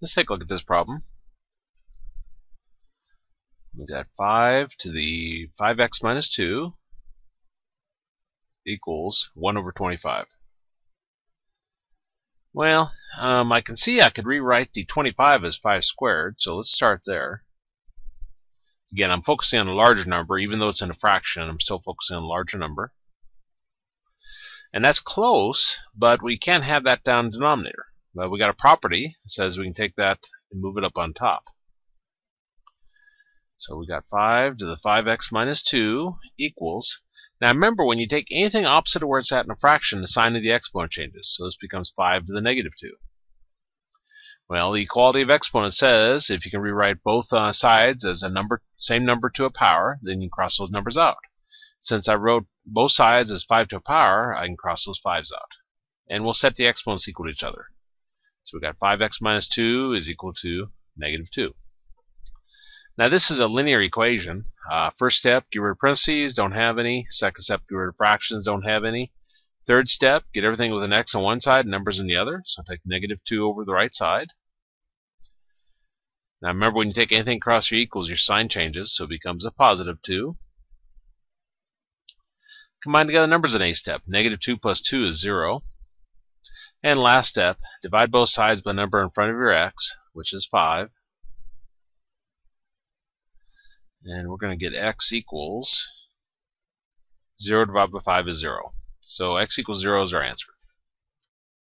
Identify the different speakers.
Speaker 1: Let's take a look at this problem. We've got 5 to the 5x minus 2 equals 1 over 25. Well, um, I can see I could rewrite the 25 as 5 squared, so let's start there. Again, I'm focusing on a larger number, even though it's in a fraction, I'm still focusing on a larger number. And that's close, but we can't have that down denominator. But we got a property that says we can take that and move it up on top. So we got 5 to the 5x minus 2 equals. Now remember, when you take anything opposite of where it's at in a fraction, the sign of the exponent changes. So this becomes 5 to the negative 2. Well, the equality of exponents says if you can rewrite both uh, sides as a number, same number to a power, then you cross those numbers out. Since I wrote both sides as 5 to a power, I can cross those 5's out. And we'll set the exponents equal to each other. So we've got 5x minus 2 is equal to negative 2. Now this is a linear equation. Uh, first step, get rid of parentheses, don't have any. Second step, get rid of fractions, don't have any. Third step, get everything with an x on one side numbers on the other. So take negative 2 over the right side. Now remember when you take anything across your equals, your sign changes, so it becomes a positive 2. Combine together numbers in a step. Negative 2 plus 2 is 0. And last step, divide both sides by the number in front of your x, which is 5. And we're going to get x equals 0 divided by 5 is 0. So x equals 0 is our answer.